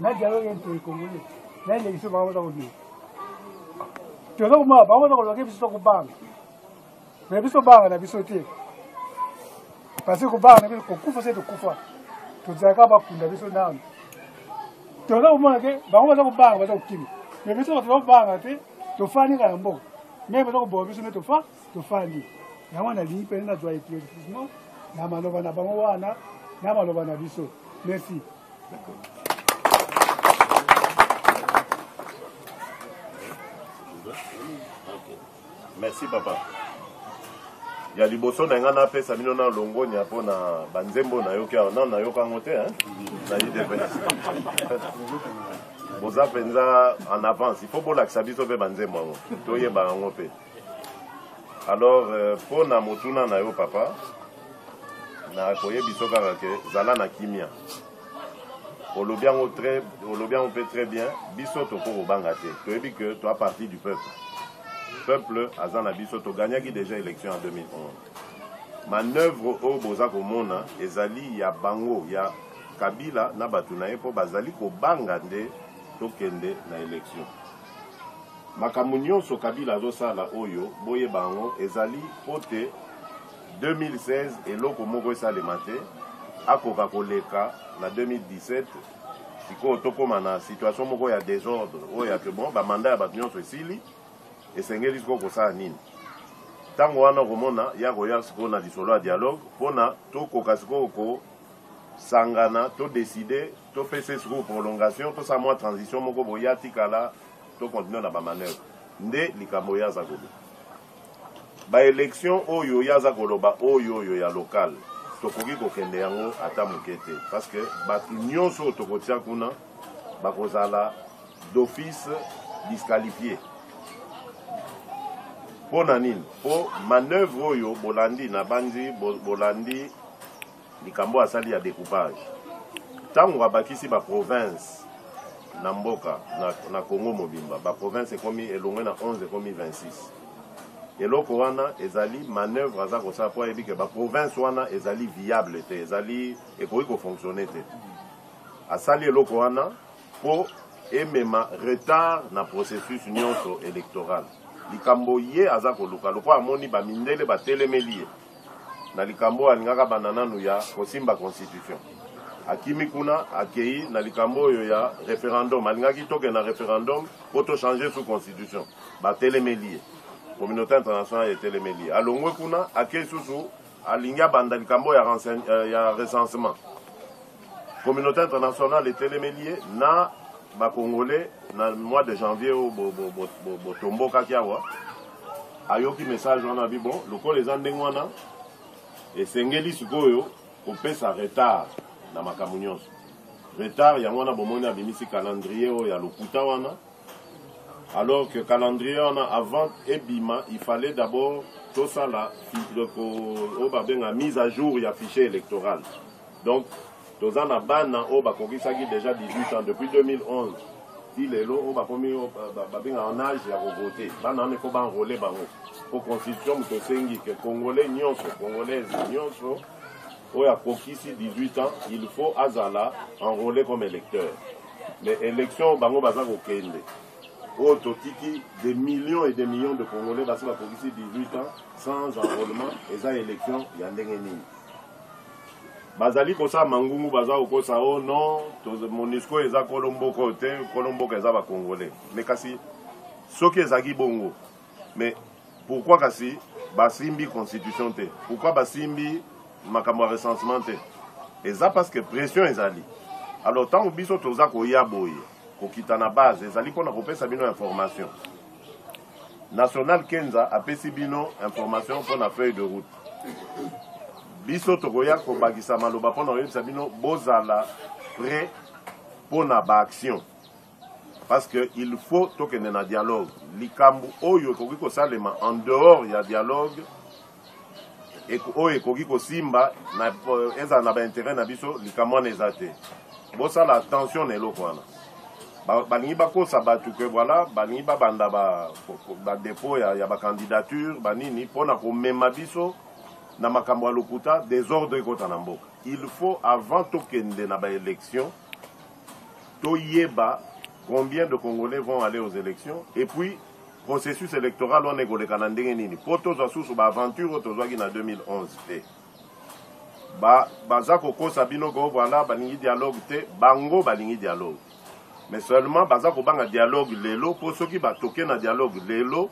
na dialogue entre congolais na election bango baza kobima toza komona bango baza koloke biso tokobanga me biso banga na biso te parce que kobanga na biso kokufa se tokufa tozalaka bakunda biso nano toza komona ke bango baza kobanga baza kokima me biso bato bakobanga te tofandi kaka mboka me baza koboma biso me tofa tofandi yango nalingi mpene nazwa eplosisement na maloba na bango wana na maloba na biso merci merci papa ya liboso na ngai napesa bino na longonya mpo na banzembo nayoki awa nano nayoka yango te boza mpenza en avance il faut bolakisa biso mpe banzembo yango toyeba yango mpe alors euh, mpo na motuna na yo papa nakoyebiso kaka ke zala na kimia olobi yango très olobi yango mpe très bien biso toko kobanga te toyebi ke toa parti du peuple peuple aza na biso togagnaki déjà élection en 2011 manœuvre oyo boza komona ezali ya bango ya kabila na bato na ye mpo bazali kobanga nde tokende na élection Makambo nionso Kabila azosala oyo boyeba yango ezali po te 2016 eloko moko esalema te akoka koleka na 2017 sikoyo tokoma na situation moko ya desordre oyo ya ke bon bamanda ya bato nyonso esili esengeli sikoyo kosala nini ntango wana okomona ya koya sikoyo na lisolo ya dialogue mpo na tokoka sikoyo kosangana todeside To pesa ye sikoyo prolongation, to sa mwa transition moko boye atikala to continuer na ba manœuvre. Nde likambo ye aza koloba. Ba election oyo ye aza koloba oyo oyo ya local tokoki kokende yango ata moke te parce que bato nyonso oyo tokotia kuna bakozala d'office disqualifie mpo na nini mpo manœuvre oyo bolandi nabanzi bolandi Likambo oyo asali ya decoupage, ntango abakisi ba provinces na mboka na, na Congo mobimba, ba provinces ekomi elongwe na 11 ekomi 26. Eloko wana ezali manœuvre aza kosala mpo ayebi ke ba provinces wana ezali viable te, ezali ekoki kofonctionner te. Asali eloko wana mpo emema retard na processus nyonso electoral likambo ye aza koluka lokola amoni bamindele batelemeli ye na likambo oyo alingaka banda nanu ya kosimba constitution akimi kuna akei na likambo oyo ya referendum alingaki toke na referendum mpo tochange sous constitution batelemeli ye communauté internationale etelemeli ye alongwe kuna akei susu alingi abanda likambo ya, euh, ya recensement Communaute internationale etelemeli ye na ba congolais na mois de janvier oyo botombokaki bo, bo, bo, awa ayoki message wana abi bon lokola eza ndenge wana esengeli sikoyo kopesa retard na makambo nyonso retard yango wana bomoni abimisi calendrier oyo ya lokuta wana alors que calendrier wana avant ebima il fallait d'abord tosala oyo babenga mise à jour ya fichier électoral Donc toza na bana oyo bakokisaki deja 18 ans depuis 2011 ti lelo oyo bakomi babengaka en age ya kovote bana wana ifo baenrole bango mpo constitution moto osengi ke congolais nyonso congolaise nyonso oyo akokisi 18 ans il faut azala enrole comme électeur mais élection bango baza kokende oyo totiki des millions et des millions de congolais basi bakokisi 18 ans sans enrôlement eza élection ya ndenge nini bazali kosala mangungu baza kokosa o oh non monusco eza kolo mboka oyo te kolo mboka eza bacongolais me kasi soki ezalaki bongo me pourkui kasi basimbi constitution te pourkui basimbi makambo ya recensement te eza parce que pression ezali alors ntango biso toza koya boye kokita na base ezali mpo na kopesa bino information National Kenza apesi bino information mpo na feuille de route. Biso tokoya kobakisa maloba mpo na koyebisa bino bozala prêt mpo na baaction parce que il faut tokende na dialogue likambo oyo ekoki kosalema en dehors ya dialogue oyo ekoki kosimba ezala na bainteret na biso likambo wana eza te bosala attention na eloko wana balingi bakosa bato ke voilà balingi babanda badepot ya bacandidature banini mpo na komema biso na makambo ya lokuta desordre ekota na mboka il faut avant tokende na baélection toyeba combien de congolais vont aller aux élections et puis processus electoral wana ekoleka na ndenge nini mpo tozwa susu baaventure oyo tozwaki na 2011 te ba, baza kokosa bino ko voilà balingi dialogue te bango balingi dialogue mais seulement baza kobanga dialogue lelo mpo soki batoke na dialogue lelo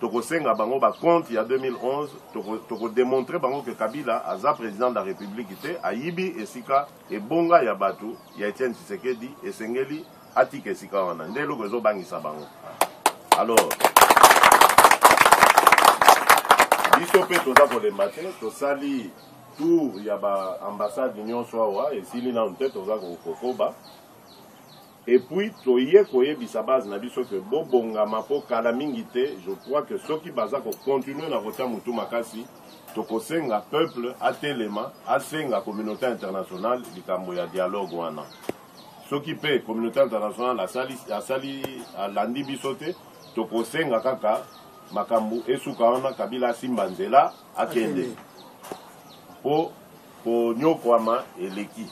tokosenga bango bacompte ya 2011 tokodemontre toko bango ke kabila aza président de la république te ayibi esika ebonga ya bato ya etienne tshisekedi esengeli Atika esika wana nde eloko ezobangisa bango alors biso mpe toza kolemba te tosali tour ya baambassade nyonso awa esili nano te toza kokoba epuis toye koyebisa base na biso ke bobongama mpo kala mingi te je crois ke soki baza kocontinue na kotya motu makasi tokosenga peuple atelema asenga communauté internationale likambo ya dialogue wana soki mpe communauté internationale asali, asali alandi biso te tokosenga kaka makambo esuka wana kabila asimba nzela akende mpo konyokwama eleki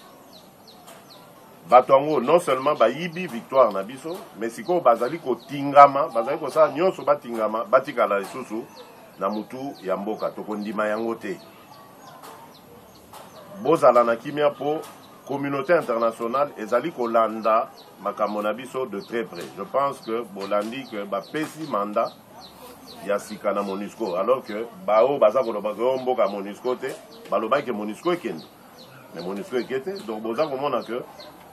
bato yango non seulement bayibi victoire na biso mais sikoyo bazali kotingama bazali kosala nyonso batingama batikala lisusu na motu ya mboka tokondima yango te Bozala na kimia mpo communaute internationale ezali kolanda makambo na biso de très près. Je pense que bolandi que bapesi mandat ya sika na monusco alors que baoyo baza koloba keyo mboka ya monusco te balobaki ke monusco ekende mais monusco eke te donc boza komona ke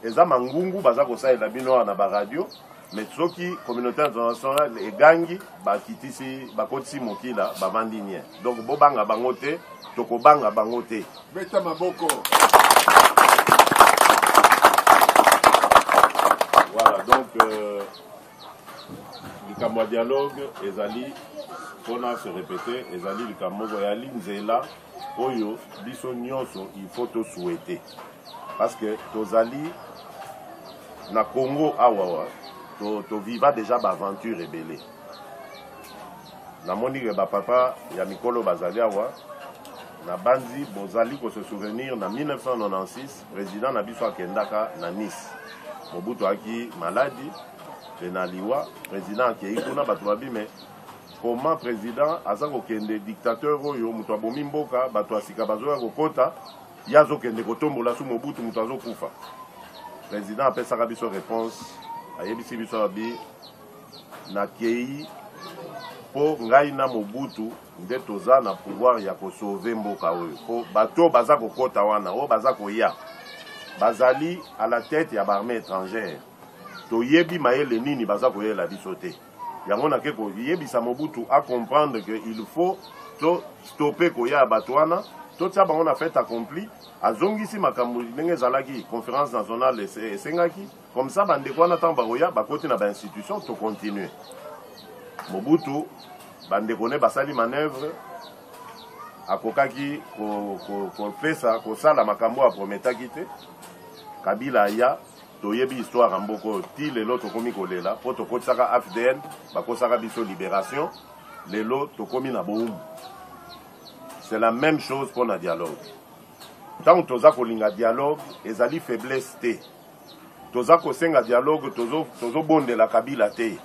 Eza mangungu baza kosalela bino awa na ba radio mais soki communauté internationale egangi bakitisi bakotisi mokila bavandi nie donc bobanga bango te tokobanga bango te beta maboko voilà donc euh, likambo ya dialogue ezali mpona se répéter ezali likambo moko eyali nzela oyo biso nyonso il faut to souhaiter parce que tozali na Congo awawa to, to viva déjà ba aventure ebele namoni ke ba papa ya mikolo bazali awa na banzi bozali ko se souvenir na 1996 président na biso akendaka na Nice Mobutu aki maladi pe na liwa président akei kuna bato babi mais Comment president aza kokende dictateur oyo moto abomi mboka bato ya sika bazoya kokota ye azokende kotombola su mobutu moto azokufa president apesaka biso réponse ayebisi biso abi nakei mpo ngai na mobutu nde toza na pouvoir ya kosauve mboka oyo mpo bato oyo baza kokota wana oyo baza koya bazali à la tête ya baarmée étrangère toyebi mayele nini baza koyela biso te yango nake koyebisa mobutu a comprendre que il faut to stoppe koya ya bato wana totya bango na fete accompli azongisi makambo ndenge ezalaki conférence nationale esengaki comme ça bandeko wana ntango bakoya bakoti na bainstitution tocontinue mobutu bandeko ne basali manœuvre akokaki kopesa kosala makambo aprometaki te kabila aya Toyebi histoire ya mboka oyo ti lelo tokomi kolela mpo tokotisaka AFDL bakosaka biso liberation lelo tokomi na bowumu. C'est la même chose mpo na dialogue. Ntango toza kolinga dialogue ezali faiblesse te. Toza kosenga dialogue tozobondela tozo Kabila te.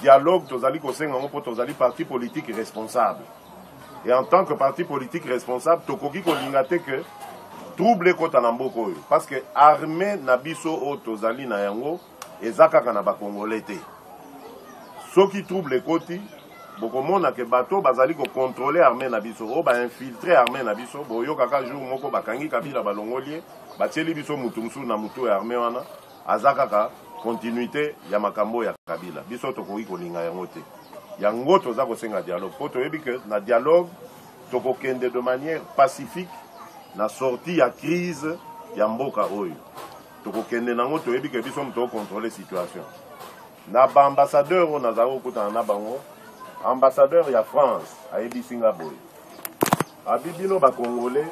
Dialogue tozali kosenga yango mpo tozali parti politique responsable. Et en tant que parti politique responsable, tokoki kolinga te que trouble ekota na mboka oyo parce que armée na biso oyo tozali na yango eza kaka na bakongole te soki trouble ekoti bokomona ke bato bazali kokontrole armée na biso oyo bainfiltre armée na biso boyokaka jour moko bakangi kabila balongoli ye batieli biso motu mosusu na motu ya armée wana Aza kaka continuite ya makambo oyo ya Kabila. Biso tokoki kolinga yango te. Yango toza kosenga dialogue mpo toyebi que na dialogue tokokende de manière pacifique na sortie ya crise ya mboka oyo tokokende nango toyebi ke biso moto okontrole situation na baambassadeur oyo nazali kokutana na bango ambassadeur ya france ayebisi nga boye abi bino bakongole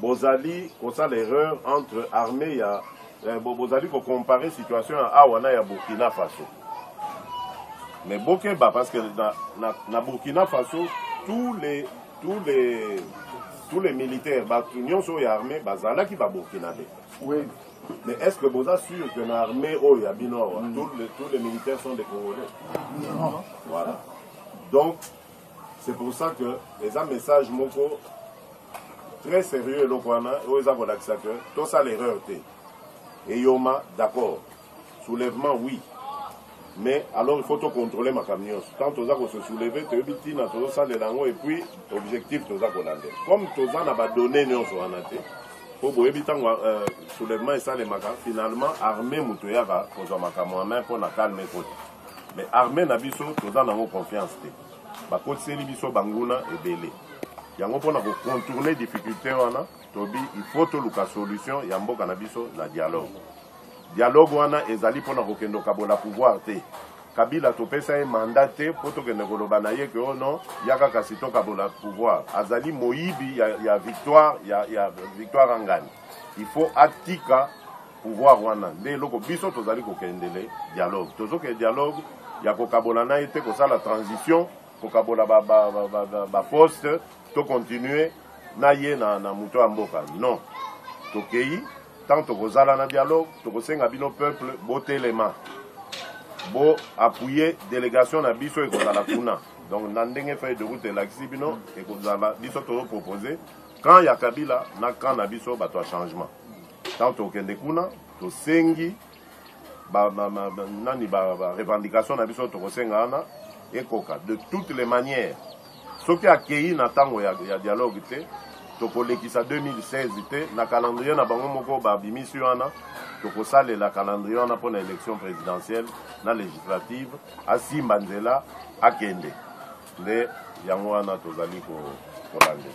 Bozali kosala erreur entre armee ya eh, bozali ko comparer situation ya awa na ya Burkina Faso. Mais bokeba parce que na, na, na Burkina Faso tous les tous les tous les militaires bato nyonso oyo ya armée bazalaki ba burkinabé oui. mais est ce que boza sûr que na armée oyo ya bino awa mm. tous, les, tous les militaires sont des congolais non. voilà donc C'est pour ça que eza message moko très sérieux eloko wana oyo eza kolakisa que tosala erreur te eyoma d'accord soulèvement oui mais alors il faut tocontrôle makambo nyonso tant toza kose souleve toyebi ntina tozosalela yango epuis objectif toza kolandela comme toza na badonne nyonso wana te mpo boyebi ntango euh, soulèvement esalemaka finalement armée moto eyaka kozwa makambo ya main mpo na calme ekota mais armee na biso toza nango confiance te bakotiseli biso banguna ebele yango mpona kocontourne difficulté wana tobi il faut toluka solution ya mboka na biso na dialogue dialogue wana ezali mpona kokende okabola pouvoir te kabila topesa ye mandat te mpo tokende koloba na ye ke o oh non yaka kasi tokabola pouvoir azali moyibi ya, ya victoire ya, ya victoire angani il faut atika pouvoir wana nde eloko biso tozali kokendele dialogue tozoke dialogue ya kokabola na ye te kosala transition kokabola baposte ba, ba, ba, ba to continue na ye na, na moto ya mboka non tokei ntango tokozala na dialogue tokosenga bino peuple botelema bo appuye délégation na biso ekozala kuna donc na ndenge feuille de route elakisi bino ekozala biso tozopropose camp ya kabila na camp na biso bato ya changement Ntango tokokende kuna, tosengi ba, ba, ba, ba, nani ba, ba revendication na biso tokosenga wana ekoka de toutes les manières. Soki akei na ntango ya, ya dialogue te, tokolekisa 2016 te na calendrier na bango moko babimisi wana tokosalela calendrier wana mpo na élection présidentielle na législative asimba nzela akende nde yango wana tozali kolandela